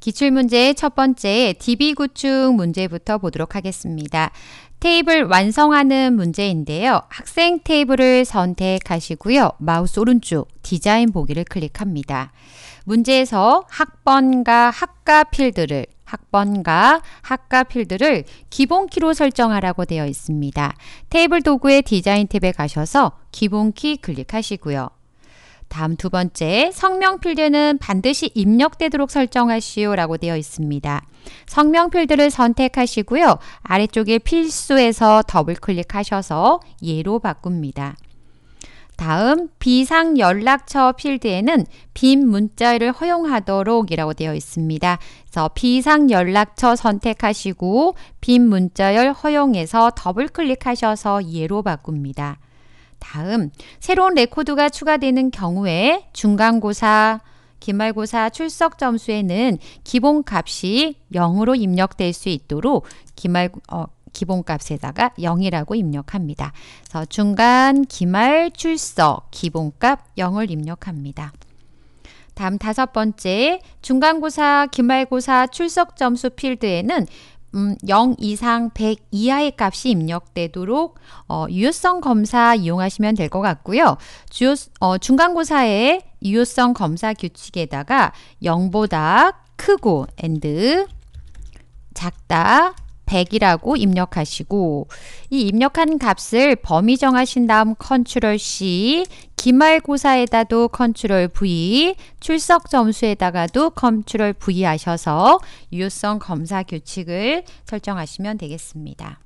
기출문제 첫 번째 DB 구축 문제부터 보도록 하겠습니다. 테이블 완성하는 문제인데요. 학생 테이블을 선택하시고요. 마우스 오른쪽 디자인 보기를 클릭합니다. 문제에서 학번과 학과 필드를 학번과 학과 필드를 기본키로 설정하라고 되어 있습니다. 테이블 도구의 디자인 탭에 가셔서 기본키 클릭하시고요. 다음 두 번째, 성명 필드는 반드시 입력되도록 설정하시오 라고 되어 있습니다. 성명 필드를 선택하시고요. 아래쪽에 필수에서 더블 클릭하셔서 예로 바꿉니다. 다음 비상 연락처 필드에는 빈 문자를 허용하도록 이라고 되어 있습니다. 그래서 비상 연락처 선택하시고 빈 문자열 허용에서 더블 클릭하셔서 예로 바꿉니다. 다음 새로운 레코드가 추가되는 경우에 중간고사, 기말고사 출석 점수에는 기본값이 0으로 입력될 수 있도록 기말 어, 기본값에다가 0이라고 입력합니다. 그래서 중간, 기말, 출석, 기본값 0을 입력합니다. 다음 다섯 번째, 중간고사, 기말고사 출석 점수 필드에는 음, 0 이상 100 이하의 값이 입력되도록 어, 유효성 검사 이용하시면 될 것 같고요. 주요, 어, 중간고사의 유효성 검사 규칙에다가 0보다 크고 and 작다 100이라고 입력하시고 이 입력한 값을 범위 정하신 다음 컨트롤 C 기말고사에다도 컨트롤 V 출석 점수에다가도 컨트롤 V 하셔서 유효성 검사 규칙을 설정하시면 되겠습니다.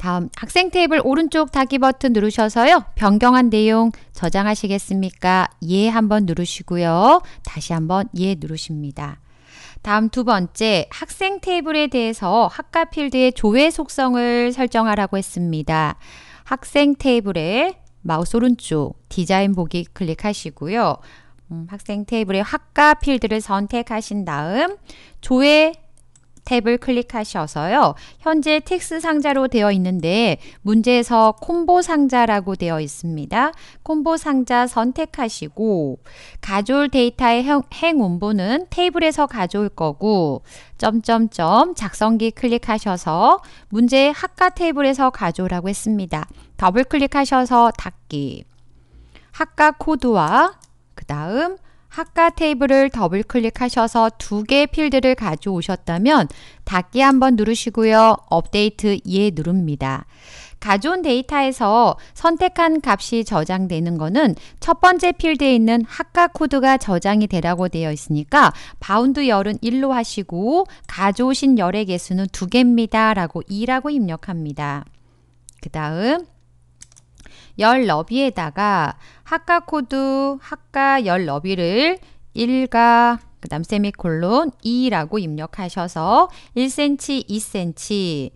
다음 학생 테이블 오른쪽 닫기 버튼 누르셔서요. 변경한 내용 저장하시겠습니까? 예 한번 누르시고요. 다시 한번 예 누르십니다. 다음 두 번째, 학생 테이블에 대해서 학과 필드의 조회 속성을 설정하라고 했습니다. 학생 테이블에 마우스 오른쪽 디자인 보기 클릭하시고요. 음, 학생 테이블의 학과 필드를 선택하신 다음 조회 탭을 클릭하셔서요. 현재 텍스트 상자로 되어 있는데 문제에서 콤보 상자라고 되어 있습니다. 콤보 상자 선택하시고 가져올 데이터의 행 원본은 테이블에서 가져올 거고 점점점 작성기 클릭하셔서 문제의 학과 테이블에서 가져오라고 했습니다. 더블 클릭하셔서 닫기 학과 코드와 그 다음 학과 테이블을 더블 클릭하셔서 두 개의 필드를 가져오셨다면 닫기 한번 누르시고요. 업데이트 예 누릅니다. 가져온 데이터에서 선택한 값이 저장되는 것은 첫 번째 필드에 있는 학과 코드가 저장이 되라고 되어 있으니까 바운드 열은 1로 하시고 가져오신 열의 개수는 두 개입니다. 라고 2라고 입력합니다. 그 다음 열 너비에다가 학과 코드 학과 열 너비를 1가 그 다음 세미콜론 2라고 입력하셔서 1cm, 2cm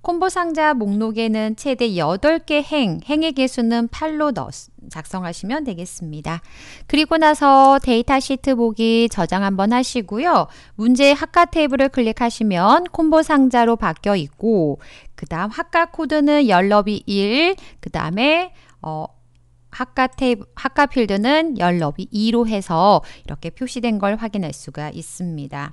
콤보 상자 목록에는 최대 8개 행, 행의 개수는 8로 넣, 작성하시면 되겠습니다. 그리고 나서 데이터 시트 보기 저장 한번 하시고요. 문제 학과 테이블을 클릭하시면 콤보 상자로 바뀌어 있고 그 다음 학과 코드는 열너비 1, 그 다음에 어, 학과 테이블, 학과 필드는 열너비 2로 해서 이렇게 표시된 걸 확인할 수가 있습니다.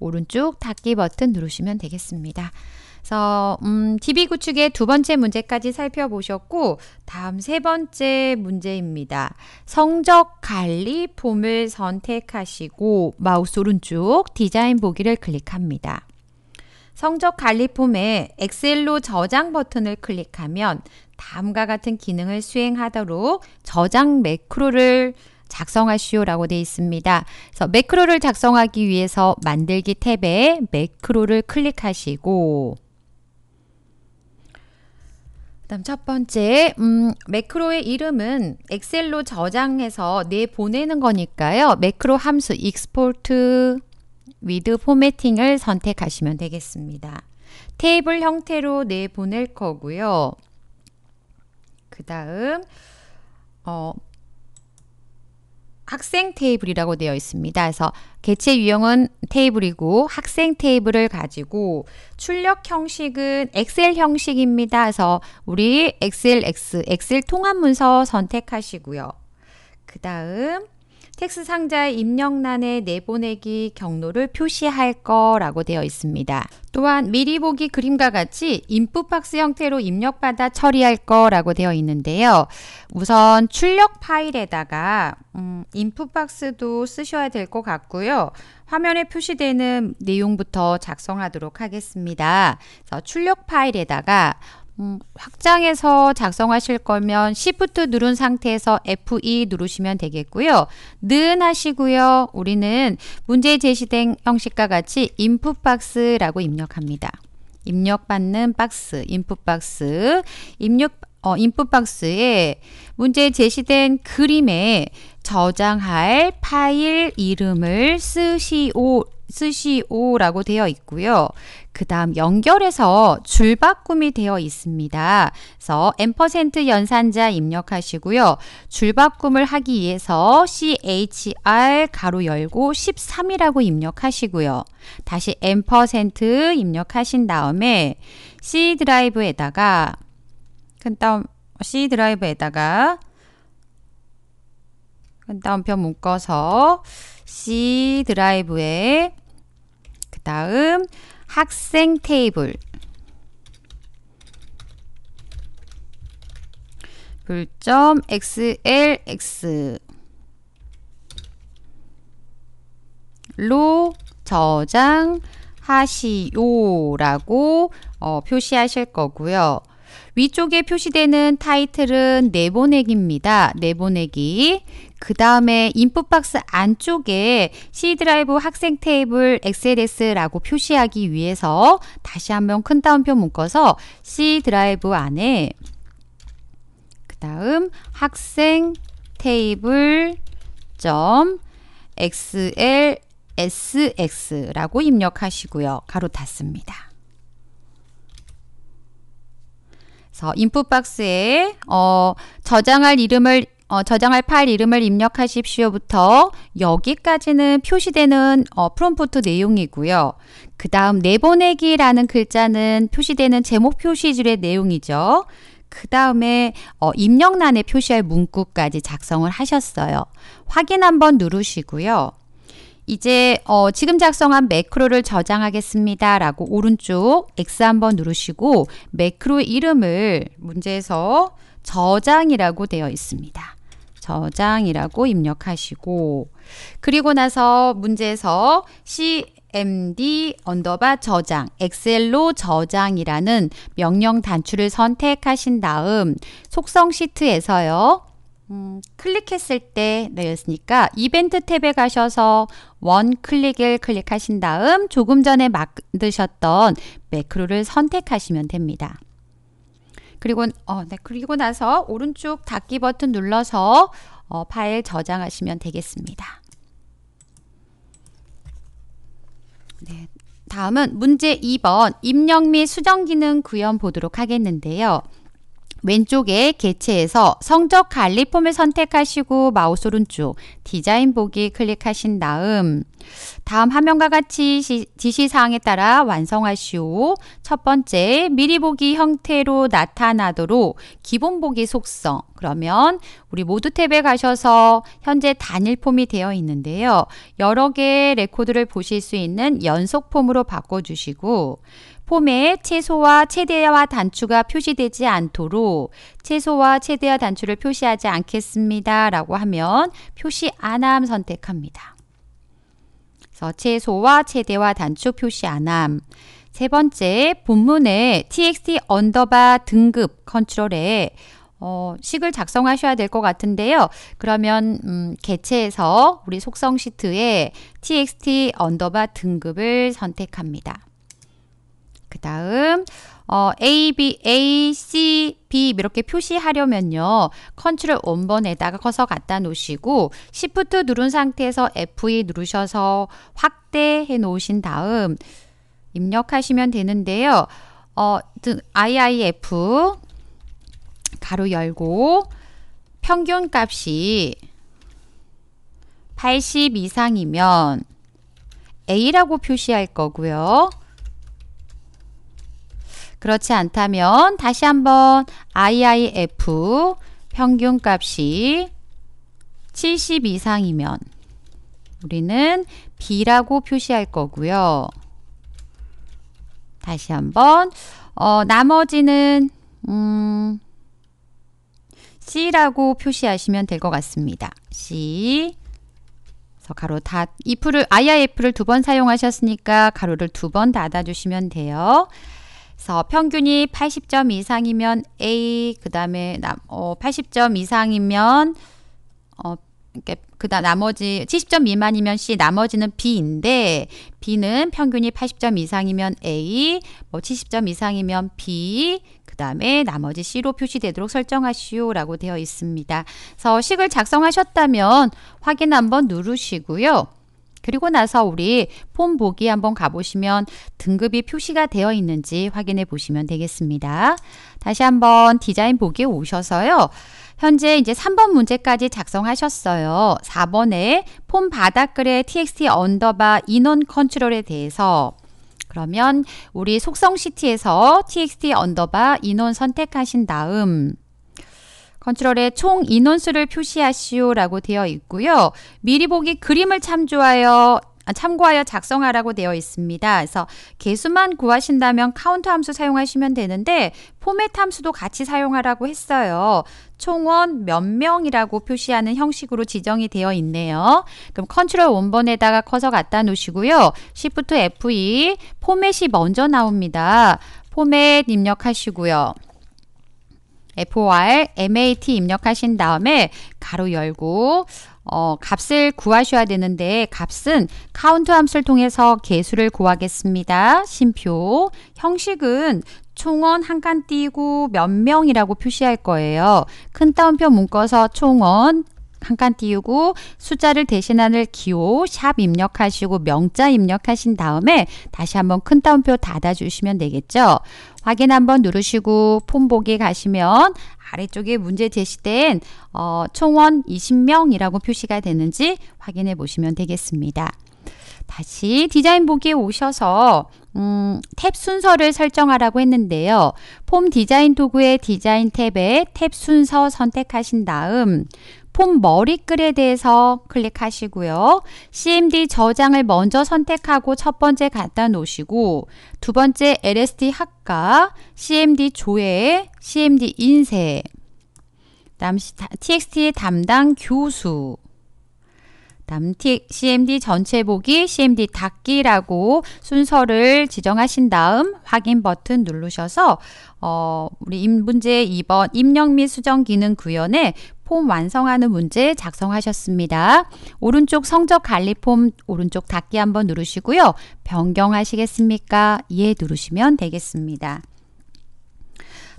오른쪽 닫기 버튼 누르시면 되겠습니다. 그래서 음, DB 구축의 두 번째 문제까지 살펴보셨고 다음 세 번째 문제입니다. 성적 관리 폼을 선택하시고 마우스 오른쪽 디자인 보기를 클릭합니다. 성적 관리 폼에 엑셀로 저장 버튼을 클릭하면 다음과 같은 기능을 수행하도록 저장 매크로를 작성하시오라고 되어 있습니다. 그래서 매크로를 작성하기 위해서 만들기 탭에 매크로를 클릭하시고 그다음 첫 번째 음, 매크로의 이름은 엑셀로 저장해서 내 보내는 거니까요. 매크로 함수 익 With Formatting을 선택하시면 되겠습니다. 테이블 형태로 내보낼 거고요. 그 다음 어, 학생 테이블이라고 되어 있습니다. 그래서 개체 유형은 테이블이고 학생 테이블을 가지고 출력 형식은 엑셀 형식입니다. 그래서 우리 엑셀 X, 엑셀 통합 문서 선택하시고요. 그 다음 텍스트 상자의 입력란에 내보내기 경로를 표시할 거라고 되어 있습니다. 또한 미리 보기 그림과 같이 input box 형태로 입력받아 처리할 거라고 되어 있는데요. 우선 출력 파일에다가 음, input box도 쓰셔야 될 것 같고요. 화면에 표시되는 내용부터 작성하도록 하겠습니다. 출력 파일에다가 음, 확장해서 작성하실 거면 Shift 누른 상태에서 F2 누르시면 되겠고요. 는 하시고요. 우리는 문제에 제시된 형식과 같이 input 박스라고 입력합니다. 입력받는 박스, input 박스, 입력 어, 인풋 박스에 문제에 제시된 그림에 저장할 파일 이름을 쓰시오 쓰시오라고 되어 있고요. 그 다음 연결해서 줄바꿈이 되어 있습니다. 그래서 M% 연산자 입력하시고요. 줄바꿈을 하기 위해서 CHR 가로 열고 13이라고 입력하시고요. 다시 M% 입력하신 다음에 C 드라이브에다가 큰 다음 C 드라이브에다가 큰 다음표 묶어서 C 드라이브에 그 다음 학생 테이블 불점 xlx 로 저장하시오라고 어, 표시하실 거고요. 위쪽에 표시되는 타이틀은 내보내기입니다. 내보내기. 그 다음에 인풋 박스 안쪽에 C 드라이브 학생 테이블 XLS라고 표시하기 위해서 다시 한번 큰 따옴표 묶어서 C 드라이브 안에 그 다음 학생 테이블 점 XLSX라고 입력하시고요. 괄호 닫습니다. 그래서 input box에 어, 저장할 이름을 어, 저장할 파일 이름을 입력하십시오부터 여기까지는 표시되는 어, 프롬프트 내용이고요. 그 다음 내보내기라는 글자는 표시되는 제목 표시줄의 내용이죠. 그 다음에 어, 입력란에 표시할 문구까지 작성을 하셨어요. 확인 한번 누르시고요. 이제 어, 지금 작성한 매크로를 저장하겠습니다. 라고 오른쪽 X 한번 누르시고 매크로 이름을 문제에서 저장이라고 되어 있습니다. 저장이라고 입력하시고 그리고 나서 문제에서 cmd 언더바 저장 엑셀로 저장이라는 명령 단추를 선택하신 다음 속성 시트에서요. 음, 클릭했을 때 내였으니까 이벤트 탭에 가셔서 On Click을 클릭하신 다음 조금 전에 만드셨던 매크로를 선택하시면 됩니다. 그리고 어, 네, 그리고 나서 오른쪽 닫기 버튼 눌러서 어, 파일 저장하시면 되겠습니다. 네, 다음은 문제 2번 입력 및 수정 기능 구현 보도록 하겠는데요. 왼쪽에 개체에서 성적 관리 폼을 선택하시고 마우스 오른쪽 디자인 보기 클릭하신 다음 다음 화면과 같이 지시사항에 따라 완성하시오. 첫 번째 미리 보기 형태로 나타나도록 기본 보기 속성 그러면 우리 모두 탭에 가셔서 현재 단일 폼이 되어 있는데요. 여러 개의 레코드를 보실 수 있는 연속 폼으로 바꿔주시고 폼에 최소와 최대와 단추가 표시되지 않도록 최소와 최대와 단추를 표시하지 않겠습니다. 라고 하면 표시 안함 선택합니다. 그래서 최소와 최대와 단추 표시 안 함. 세 번째, 본문에 txt underbar 등급 컨트롤에 어, 식을 작성하셔야 될 것 같은데요. 그러면 음, 개체에서 우리 속성 시트에 txt underbar 등급을 선택합니다. 그 다음 어, A, B, A, C, B 이렇게 표시하려면요. 컨트롤 원본에다가 커서 갖다 놓으시고 Shift 누른 상태에서 F2 누르셔서 확대해 놓으신 다음 입력하시면 되는데요. 어, IIF 가로 열고 평균 값이 80 이상이면 A라고 표시할 거고요. 그렇지 않다면 다시 한번 IIF 평균값이 70 이상이면 우리는 B라고 표시할 거고요. 다시 한번 어, 나머지는 음, C라고 표시하시면 될 것 같습니다. C 그래서 가로 다 if를 if를 두 번 사용하셨으니까 가로를 두 번 닫아주시면 돼요. 그래서 평균이 80점 이상이면 A, 그 다음에 어, 80점 이상이면 어, 그다음 나머지 70점 미만이면 C, 나머지는 B인데 B는 평균이 80점 이상이면 A, 뭐 70점 이상이면 B, 그 다음에 나머지 C로 표시되도록 설정하시오라고 되어 있습니다. 그래서 식을 작성하셨다면 확인 한번 누르시고요. 그리고 나서 우리 폼 보기 한번 가보시면 등급이 표시가 되어 있는지 확인해 보시면 되겠습니다. 다시 한번 디자인 보기에 오셔서요. 현재 이제 3번 문제까지 작성하셨어요. 4번에 폼 바닥글의 txt underbar 인원 컨트롤에 대해서 그러면 우리 속성 시트에서 txt underbar 인원 선택하신 다음 컨트롤에 총 인원수를 표시하시오라고 되어 있고요. 미리 보기 그림을 참조하여 아, 참고하여 작성하라고 되어 있습니다. 그래서 개수만 구하신다면 카운트 함수 사용하시면 되는데 포맷 함수도 같이 사용하라고 했어요. 총원 몇 명이라고 표시하는 형식으로 지정이 되어 있네요. 그럼 컨트롤 원본에다가 커서 갖다 놓으시고요. Shift F2 포맷이 먼저 나옵니다. 포맷 입력하시고요. FORMAT 입력하신 다음에 가로 열고 어, 값을 구하셔야 되는데 값은 카운트 함수를 통해서 개수를 구하겠습니다. 쉼표 형식은 총원 한 칸 띄고 몇 명이라고 표시할 거예요. 큰 따옴표 묶어서 총원 한 칸 띄우고 숫자를 대신하는 기호 샵 입력하시고 명자 입력하신 다음에 다시 한번 큰 따옴표 닫아주시면 되겠죠. 확인 한번 누르시고 폼 보기 가시면 아래쪽에 문제 제시된 어, 총원 20명이라고 표시가 되는지 확인해 보시면 되겠습니다. 다시 디자인 보기에 오셔서 음, 탭 순서를 설정하라고 했는데요. 폼 디자인 도구의 디자인 탭에 탭 순서 선택하신 다음 폼 머리글에 대해서 클릭하시고요. CMD 저장을 먼저 선택하고 첫 번째 갖다 놓으시고 두 번째 LSD 학과, CMD 조회, CMD 인쇄, TXT 담당 교수, CMD 전체 보기, CMD 닫기라고 순서를 지정하신 다음 확인 버튼 누르셔서 어, 우리 문제 2번 입력 및 수정 기능 구현에 폼 완성하는 문제 작성하셨습니다. 오른쪽 성적 관리 폼 오른쪽 닫기 한번 누르시고요. 변경하시겠습니까? 예 누르시면 되겠습니다.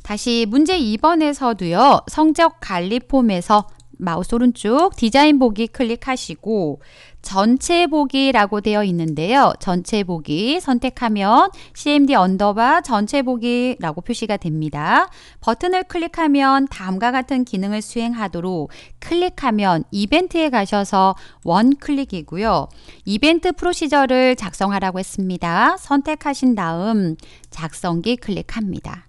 다시 문제 2번에서도요. 성적 관리 폼에서 마우스 오른쪽 디자인 보기 클릭하시고 전체 보기라고 되어 있는데요. 전체 보기 선택하면 CMD underbar 전체 보기라고 표시가 됩니다. 버튼을 클릭하면 다음과 같은 기능을 수행하도록 클릭하면 이벤트에 가셔서 On Click이고요. 이벤트 프로시저를 작성하라고 했습니다. 선택하신 다음 작성기 클릭합니다.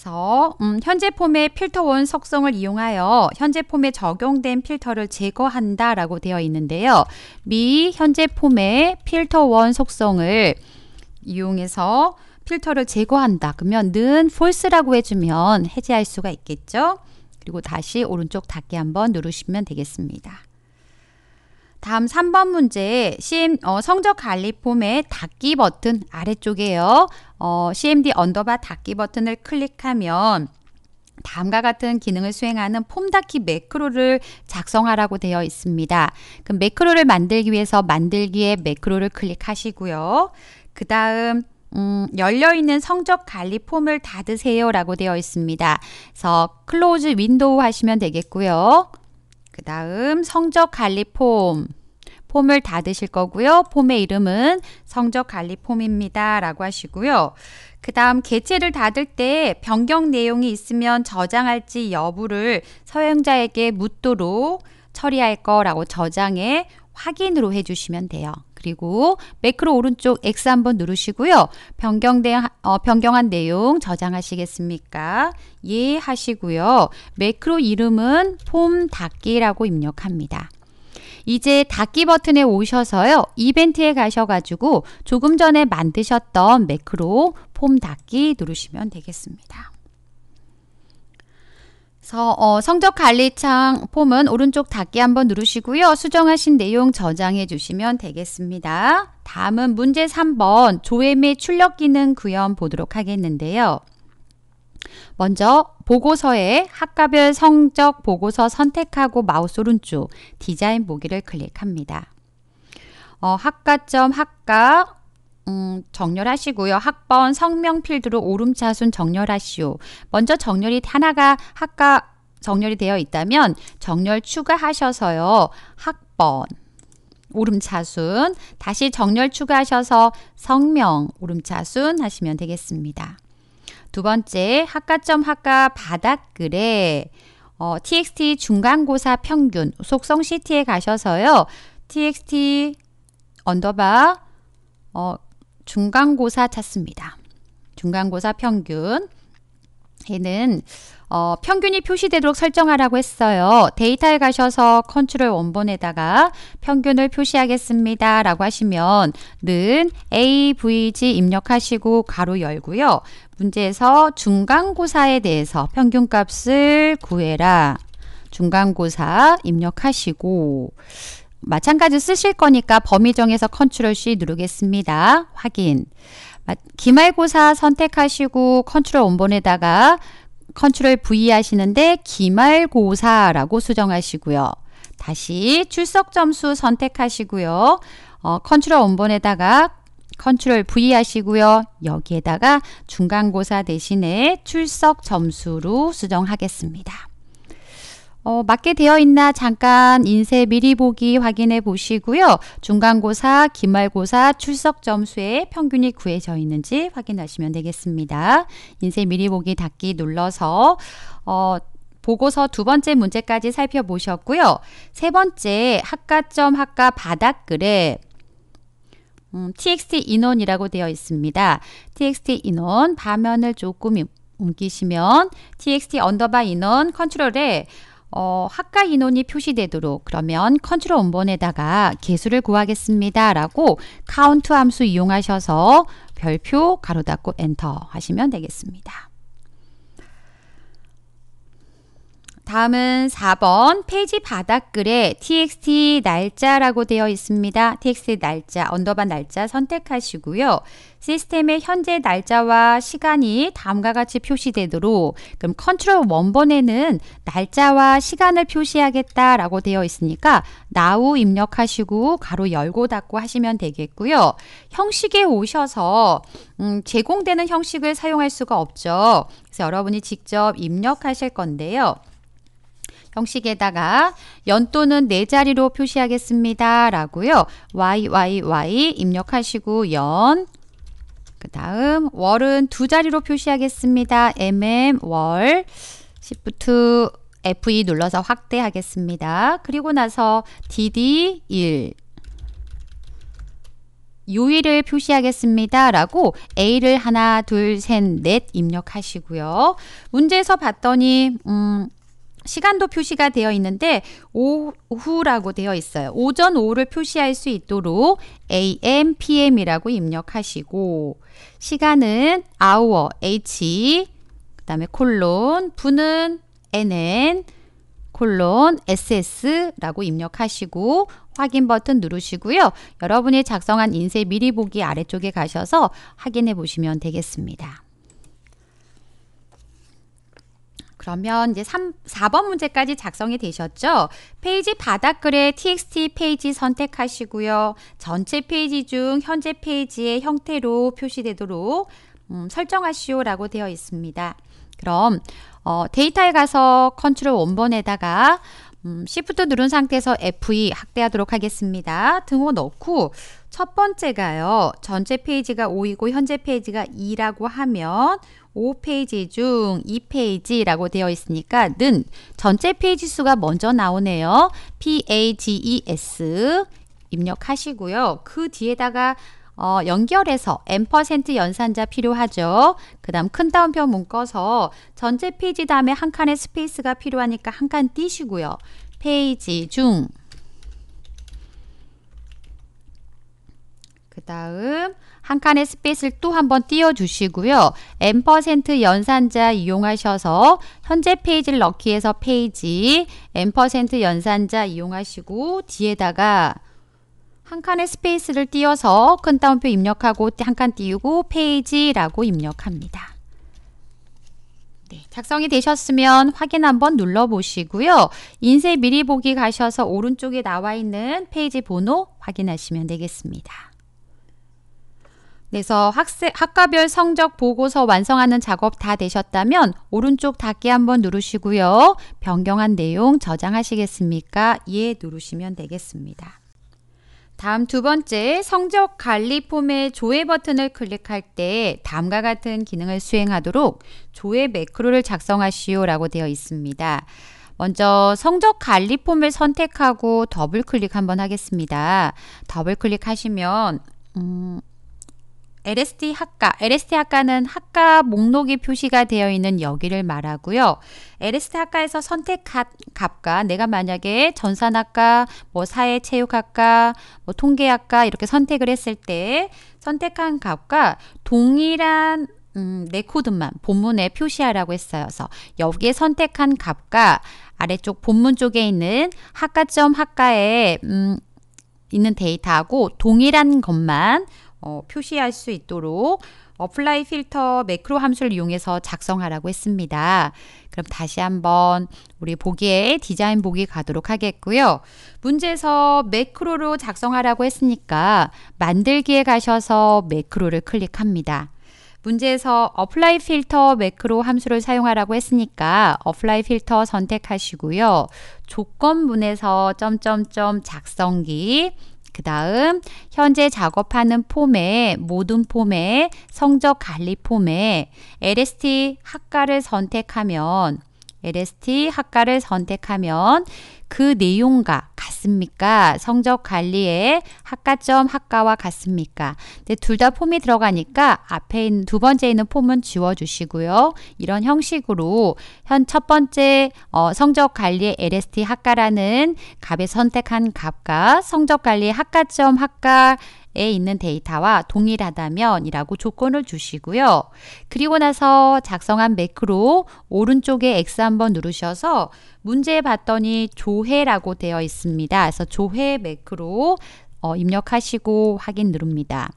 그래서 음, 현재 폼의 필터 원 속성을 이용하여 현재 폼에 적용된 필터를 제거한다 라고 되어 있는데요. 미 현재 폼의 필터 원 속성을 이용해서 필터를 제거한다. 그러면 는 false라고 해주면 해제할 수가 있겠죠. 그리고 다시 오른쪽 닫기 한번 누르시면 되겠습니다. 다음 3번 문제 CM 어, 성적 관리 폼의 닫기 버튼 아래쪽에요. 어, CMD underbar 닫기 버튼을 클릭하면 다음과 같은 기능을 수행하는 폼 닫기 매크로를 작성하라고 되어 있습니다. 그럼 매크로를 만들기 위해서 만들기에 매크로를 클릭하시고요. 그 다음 음, 열려있는 성적 관리 폼을 닫으세요 라고 되어 있습니다. 그래서 Close Window 하시면 되겠고요. 그 다음 성적 관리 폼. 폼을 닫으실 거고요. 폼의 이름은 성적 관리 폼입니다. 라고 하시고요. 그 다음 개체를 닫을 때 변경 내용이 있으면 저장할지 여부를 사용자에게 묻도록 처리할 거라고 저장에 확인으로 해주시면 돼요. 그리고 매크로 오른쪽 X 한번 누르시고요. 변경된, 어, 변경한 내용 저장하시겠습니까? 예 하시고요. 매크로 이름은 폼 닫기라고 입력합니다. 이제 닫기 버튼에 오셔서요. 이벤트에 가셔가지고 조금 전에 만드셨던 매크로 폼 닫기 누르시면 되겠습니다. 서, 어, 성적 관리창 폼은 오른쪽 닫기 한번 누르시고요. 수정하신 내용 저장해 주시면 되겠습니다. 다음은 문제 3번 조회 및 출력 기능 구현 보도록 하겠는데요. 먼저 보고서에 학과별 성적 보고서 선택하고 마우스 오른쪽 디자인 보기를 클릭합니다. 어, 학과점 학과 음, 정렬하시고요. 학번 성명 필드로 오름차순 정렬하시오. 먼저 정렬이 하나가 학과 정렬이 되어 있다면 정렬 추가하셔서요. 학번 오름차순 다시 정렬 추가하셔서 성명 오름차순 하시면 되겠습니다. 두 번째 학과점 학과 바닥글에 어, txt 중간고사 평균 속성 시트에 가셔서요. txt underbar 어, 중간고사 찾습니다. 중간고사 평균 얘는 어, 평균이 표시되도록 설정하라고 했어요. 데이터에 가셔서 컨트롤 원본에다가 평균을 표시하겠습니다. 라고 하시면 는 AVG 입력하시고 가로 열고요. 문제에서 중간고사에 대해서 평균값을 구해라. 중간고사 입력하시고 마찬가지 쓰실 거니까 범위 정해서 컨트롤 C 누르겠습니다. 확인. 기말고사 선택하시고 컨트롤 원본에다가 컨트롤 V 하시는데 기말고사라고 수정하시고요. 다시 출석 점수 선택하시고요. 어, 컨트롤 원본에다가 컨트롤 V 하시고요. 여기에다가 중간고사 대신에 출석 점수로 수정하겠습니다. 어, 맞게 되어 있나 잠깐 인쇄 미리 보기 확인해 보시고요. 중간고사, 기말고사 출석 점수의 평균이 구해져 있는지 확인하시면 되겠습니다. 인쇄 미리 보기 닫기 눌러서 어, 보고서 두 번째 문제까지 살펴보셨고요. 세 번째 학과점 학과 바닥글에 음, txt 인원이라고 되어 있습니다. txt 인원 반면을 조금 옮기시면 txt underbar 인원 컨트롤에 어, 학과 인원이 표시되도록 그러면 컨트롤 원본에다가 개수를 구하겠습니다. 라고 카운트 함수 이용하셔서 별표 가로 닫고 엔터 하시면 되겠습니다. 다음은 4번 페이지 바닥글에 txt 날짜라고 되어 있습니다. txt 날짜, underbar 날짜 선택하시고요. 시스템의 현재 날짜와 시간이 다음과 같이 표시되도록 그럼 컨트롤 원본에는 날짜와 시간을 표시하겠다라고 되어 있으니까 now 입력하시고 가로 열고 닫고 하시면 되겠고요. 형식에 오셔서 음, 제공되는 형식을 사용할 수가 없죠. 그래서 여러분이 직접 입력하실 건데요. 형식에다가 연도는 네 자리로 표시하겠습니다. 라고요. YYY 입력하시고 연. 그 다음 월은 두 자리로 표시하겠습니다. MM 월. Shift F2 눌러서 확대하겠습니다. 그리고 나서 DD 1. 요일을 표시하겠습니다. 라고 A를 하나, 둘, 셋, 넷 입력하시고요. 문제에서 봤더니, 음, 시간도 표시가 되어 있는데 오후라고 되어 있어요. 오전 오후를 표시할 수 있도록 AM, PM이라고 입력하시고 시간은 hour, H 그 다음에 콜론 분은 NN 콜론 SS라고 입력하시고 확인 버튼 누르시고요. 여러분이 작성한 인쇄 미리 보기 아래쪽에 가셔서 확인해 보시면 되겠습니다. 그러면 이제 3, 4번 문제까지 작성이 되셨죠? 페이지 바닥글에 txt 페이지 선택하시고요. 전체 페이지 중 현재 페이지의 형태로 표시되도록 음, 설정하시오라고 되어 있습니다. 그럼 어, 데이터에 가서 컨트롤 원본에다가 음, Shift 누른 상태에서 F2 확대하도록 하겠습니다. 등호 넣고 첫 번째가요. 전체 페이지가 5이고 현재 페이지가 2라고 하면 5페이지 중 2페이지라고 되어 있으니까 는 전체 페이지 수가 먼저 나오네요. PAGES 입력하시고요. 그 뒤에다가 어, 연결해서 M% 연산자 필요하죠. 그 다음 큰 따옴표 묶어서 전체 페이지 다음에 한 칸의 스페이스가 필요하니까 한 칸 띄시고요. 페이지 중 그 다음 한 칸의 스페이스를 또 한번 띄워주시고요. ampersand 연산자 이용하셔서 현재 페이지를 넣기 위해서 페이지 ampersand 연산자 이용하시고 뒤에다가 한 칸의 스페이스를 띄워서 큰 따옴표 입력하고 한 칸 띄우고 페이지라고 입력합니다. 네, 작성이 되셨으면 확인 한번 눌러보시고요. 인쇄 미리 보기 가셔서 오른쪽에 나와 있는 페이지 번호 확인하시면 되겠습니다. 그래서 학생, 학과별 성적 보고서 완성하는 작업 다 되셨다면 오른쪽 닫기 한번 누르시고요. 변경한 내용 저장하시겠습니까? 예 누르시면 되겠습니다. 다음 두 번째 성적 관리 폼의 조회 버튼을 클릭할 때 다음과 같은 기능을 수행하도록 조회 매크로를 작성하시오 라고 되어 있습니다. 먼저 성적 관리 폼을 선택하고 더블 클릭 한번 하겠습니다. 더블 클릭하시면 음, LST 학과, LST 학과는 학과 목록이 표시가 되어 있는 여기를 말하고요. LST 학과에서 선택한 값과 내가 만약에 전산학과, 뭐 사회체육학과, 뭐 통계학과 이렇게 선택을 했을 때 선택한 값과 동일한 음, 내 코드만 본문에 표시하라고 했어요. 그래서 여기에 선택한 값과 아래쪽 본문 쪽에 있는 학과점 학과에 음, 있는 데이터하고 동일한 것만 어, 표시할 수 있도록 Apply Filter 매크로 함수를 이용해서 작성하라고 했습니다. 그럼 다시 한번 우리 보기에 디자인 보기 가도록 하겠고요. 문제에서 매크로로 작성하라고 했으니까 만들기에 가셔서 매크로를 클릭합니다. 문제에서 Apply Filter 매크로 함수를 사용하라고 했으니까 Apply Filter 선택하시고요. 조건문에서 점점점 작성기 그 다음 현재 작업하는 폼에 모든 폼에 성적 관리 폼에 LST 학과를 선택하면 LST 학과를 선택하면 그 내용과 같습니까? 성적 관리에 학과점 학과와 같습니까? 근데 둘 다 폼이 들어가니까 앞에 있는 두 번째 있는 폼은 지워 주시고요. 이런 형식으로 현 첫 번째 어, 성적 관리의 LST 학과라는 값에 선택한 값과 성적 관리의 학과점 학과 에 있는 데이터와 동일하다면 이라고 조건을 주시고요. 그리고 나서 작성한 매크로 오른쪽에 X 한번 누르셔서 문제 봤더니 조회라고 되어 있습니다. 그래서 조회 매크로 어, 입력하시고 확인 누릅니다.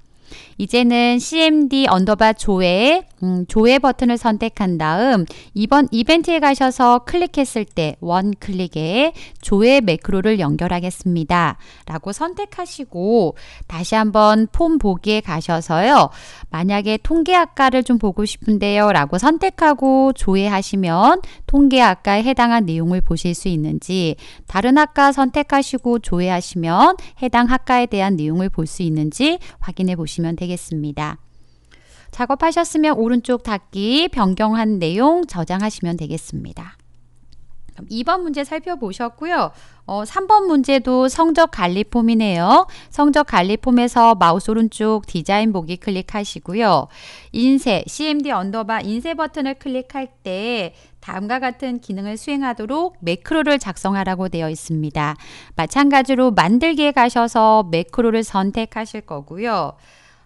이제는 CMD 언더바 조회, 음, 조회 버튼을 선택한 다음 이번 이벤트에 가셔서 클릭했을 때 원 클릭에 조회 매크로를 연결하겠습니다. 라고 선택하시고 다시 한번 폼 보기에 가셔서요. 만약에 통계학과를 좀 보고 싶은데요. 라고 선택하고 조회하시면 통계학과에 해당한 내용을 보실 수 있는지 다른 학과 선택하시고 조회하시면 해당 학과에 대한 내용을 볼 수 있는지 확인해 보시면 되겠습니다. 작업하셨으면 오른쪽 닫기 변경한 내용 저장하시면 되겠습니다. 2번 문제 살펴보셨고요. 어, 3번 문제도 성적 관리 폼이네요. 성적 관리 폼에서 마우스 오른쪽 디자인 보기 클릭하시고요. 인쇄, CMD 언더바 인쇄 버튼을 클릭할 때 다음과 같은 기능을 수행하도록 매크로를 작성하라고 되어 있습니다. 마찬가지로 만들기에 가셔서 매크로를 선택하실 거고요.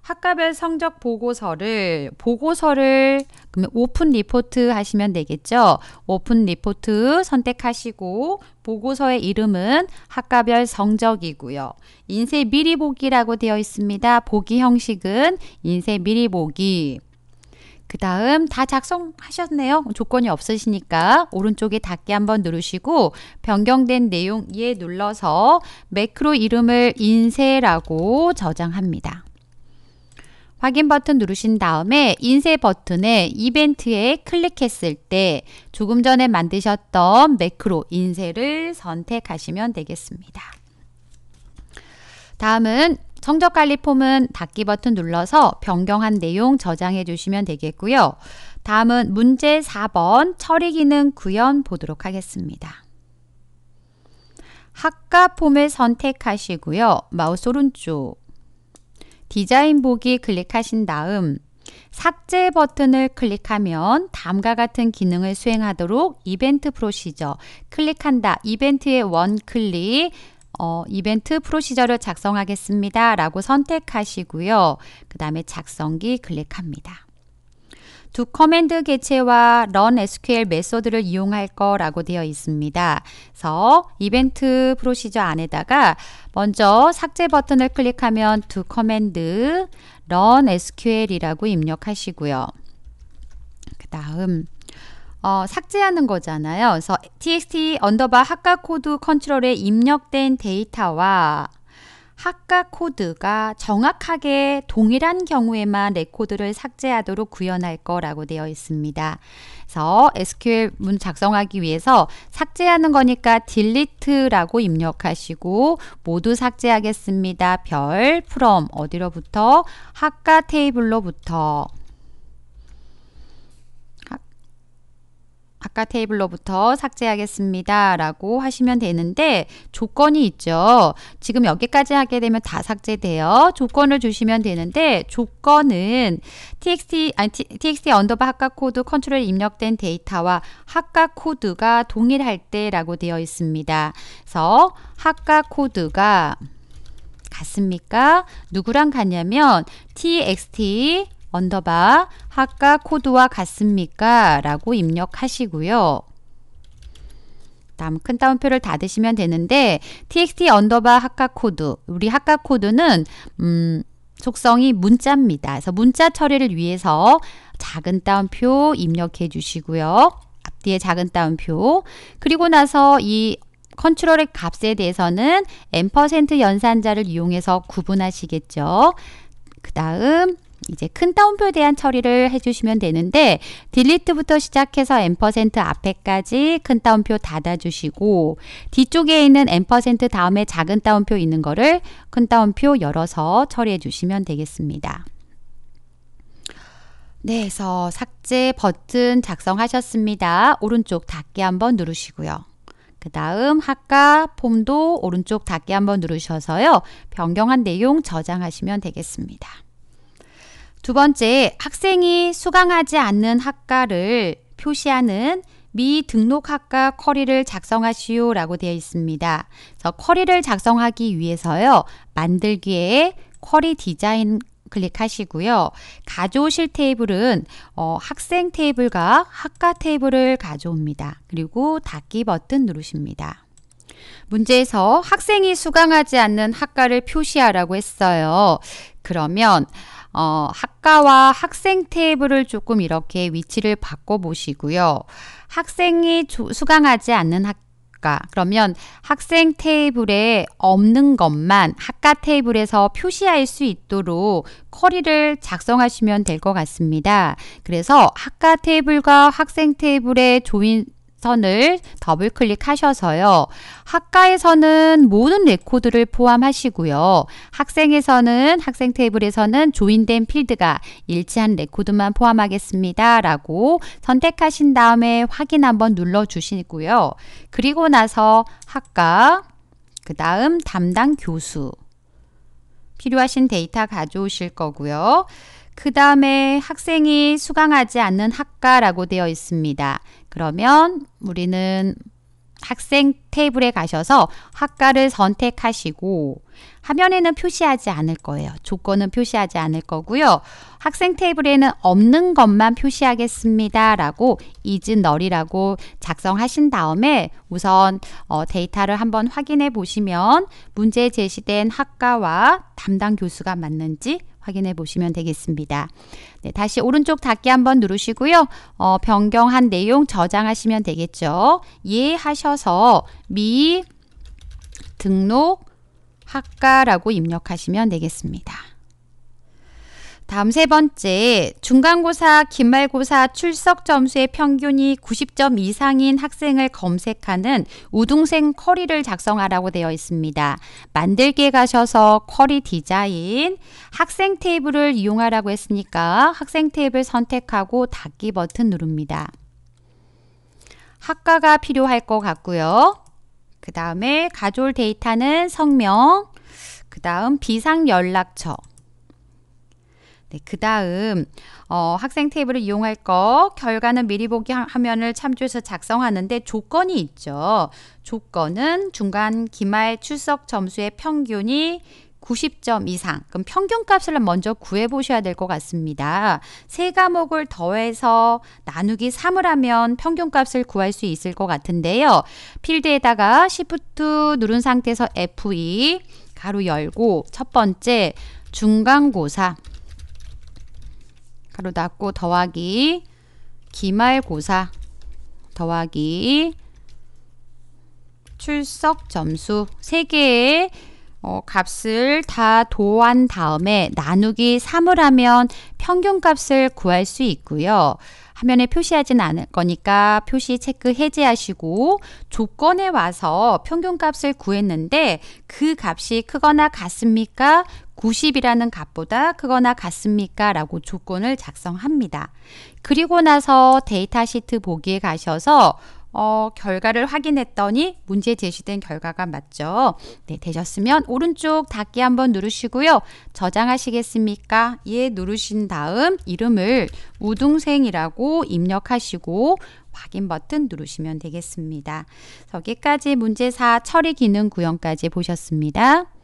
학과별 성적 보고서를 보고서를 그러면 Open Report 하시면 되겠죠. Open Report 선택하시고 보고서의 이름은 학과별 성적이고요. 인쇄 미리 보기라고 되어 있습니다. 보기 형식은 인쇄 미리 보기. 그 다음 다 작성하셨네요. 조건이 없으시니까 오른쪽에 닫기 한번 누르시고 변경된 내용 예 눌러서 매크로 이름을 인쇄라고 저장합니다. 확인 버튼 누르신 다음에 인쇄 버튼에 이벤트에 클릭했을 때 조금 전에 만드셨던 매크로 인쇄를 선택하시면 되겠습니다. 다음은 성적 관리 폼은 닫기 버튼 눌러서 변경한 내용 저장해 주시면 되겠고요. 다음은 문제 4번 처리 기능 구현 보도록 하겠습니다. 학과 폼을 선택하시고요. 마우스 오른쪽 디자인 보기 클릭하신 다음 삭제 버튼을 클릭하면 다음과 같은 기능을 수행하도록 이벤트 프로시저 클릭한다. 이벤트의 On Click 어, 이벤트 프로시저를 작성하겠습니다. 라고 선택하시고요. 그 다음에 작성기 클릭합니다. Do Command 개체와 run SQL 메소드를 이용할 거라고 되어 있습니다. 그래서 이벤트 프로시저 안에다가 먼저 삭제 버튼을 클릭하면 Do Command run SQL이라고 입력하시고요. 그 다음 어, 삭제하는 거잖아요. 그래서 txt 언더바 학과 코드 컨트롤에 입력된 데이터와 학과 코드가 정확하게 동일한 경우에만 레코드를 삭제하도록 구현할 거라고 되어 있습니다. 그래서 SQL 문 작성하기 위해서 삭제하는 거니까 delete라고 입력하시고 모두 삭제하겠습니다. 별 from 어디로부터 학과 테이블로부터 아까 테이블로부터 삭제하겠습니다. 라고 하시면 되는데 조건이 있죠. 지금 여기까지 하게 되면 다 삭제돼요. 조건을 주시면 되는데 조건은 txt, 아니, txt 언더바 학과 코드 컨트롤 입력된 데이터와 학과 코드가 동일할 때라고 되어 있습니다. 그래서 학과 코드가 같습니까? 누구랑 같냐면 txt 언더바 학과 코드와 같습니까? 라고 입력하시고요. 다음 큰 따옴표를 닫으시면 되는데 txt 언더바 학과 코드 우리 학과 코드는 음, 속성이 문자입니다. 그래서 문자 처리를 위해서 작은 따옴표 입력해 주시고요. 앞뒤에 작은 따옴표 그리고 나서 이 컨트롤의 값에 대해서는 n% 연산자를 이용해서 구분하시겠죠. 그 다음 이제 큰 따옴표에 대한 처리를 해주시면 되는데 딜리트부터 시작해서 n% 앞에까지 큰 따옴표 닫아주시고 뒤쪽에 있는 n% 다음에 작은 따옴표 있는 거를 큰 따옴표 열어서 처리해 주시면 되겠습니다. 네, 그래서 삭제 버튼 작성하셨습니다. 오른쪽 닫기 한번 누르시고요. 그 다음 학과 폼도 오른쪽 닫기 한번 누르셔서요. 변경한 내용 저장하시면 되겠습니다. 두 번째, 학생이 수강하지 않는 학과를 표시하는 미등록 학과 쿼리를 작성하시오 라고 되어 있습니다. 그래서 쿼리를 작성하기 위해서요. 만들기에 쿼리 디자인 클릭하시고요. 가져오실 테이블은 어, 학생 테이블과 학과 테이블을 가져옵니다. 그리고 닫기 버튼 누르십니다. 문제에서 학생이 수강하지 않는 학과를 표시하라고 했어요. 그러면 어, 학과와 학생 테이블을 조금 이렇게 위치를 바꿔 보시고요. 학생이 조, 수강하지 않는 학과 그러면 학생 테이블에 없는 것만 학과 테이블에서 표시할 수 있도록 쿼리를 작성하시면 될 것 같습니다. 그래서 학과 테이블과 학생 테이블의 join 선을 더블 클릭하셔서요. 학과에서는 모든 레코드를 포함하시고요. 학생에서는 학생 테이블에서는 join된 필드가 일치한 레코드만 포함하겠습니다. 라고 선택하신 다음에 확인 한번 눌러 주시고요. 그리고 나서 학과 그 다음 담당 교수 필요하신 데이터 가져오실 거고요. 그 다음에 학생이 수강하지 않는 학과라고 되어 있습니다. 그러면 우리는 학생 테이블에 가셔서 학과를 선택하시고 화면에는 표시하지 않을 거예요. 조건은 표시하지 않을 거고요. 학생 테이블에는 없는 것만 표시하겠습니다. 라고 null이라고 작성하신 다음에 우선 어, 데이터를 한번 확인해 보시면 문제 제시된 학과와 담당 교수가 맞는지 확인해 보시면 되겠습니다. 네, 다시 오른쪽 닫기 한번 누르시고요. 어, 변경한 내용 저장하시면 되겠죠. 이해하셔서 미 등록 학과라고 입력하시면 되겠습니다. 다음 세 번째, 중간고사, 기말고사 출석 점수의 평균이 90점 이상인 학생을 검색하는 우등생 쿼리를 작성하라고 되어 있습니다. 만들기에 가셔서 쿼리 디자인, 학생 테이블을 이용하라고 했으니까 학생 테이블 선택하고 닫기 버튼 누릅니다. 학과가 필요할 것 같고요. 그 다음에 가져올 데이터는 성명, 그 다음 비상연락처, 네, 그 다음 어, 학생 테이블을 이용할 거 결과는 미리 보기 화면을 참조해서 작성하는데 조건이 있죠. 조건은 중간 기말 출석 점수의 평균이 90점 이상. 그럼 평균값을 먼저 구해 보셔야 될 것 같습니다. 세 과목을 더해서 나누기 3을 하면 평균값을 구할 수 있을 것 같은데요. 필드에다가 Shift 누른 상태에서 F2 가로 열고 첫 번째 중간고사 가로 닫고 더하기 기말고사 더하기 출석 점수 세 개의 어, 값을 다 도한 다음에 나누기 3을 하면 평균값을 구할 수 있고요. 화면에 표시하진 않을 거니까 표시 체크 해제하시고 조건에 와서 평균값을 구했는데 그 값이 크거나 같습니까? 90이라는 값보다 크거나 같습니까? 라고 조건을 작성합니다. 그리고 나서 데이터 시트 보기에 가셔서 어, 결과를 확인했더니 문제 제시된 결과가 맞죠. 네, 되셨으면 오른쪽 닫기 한번 누르시고요. 저장하시겠습니까? 예, 누르신 다음 이름을 우등생이라고 입력하시고 확인 버튼 누르시면 되겠습니다. 여기까지 문제사 처리 기능 구형까지 보셨습니다.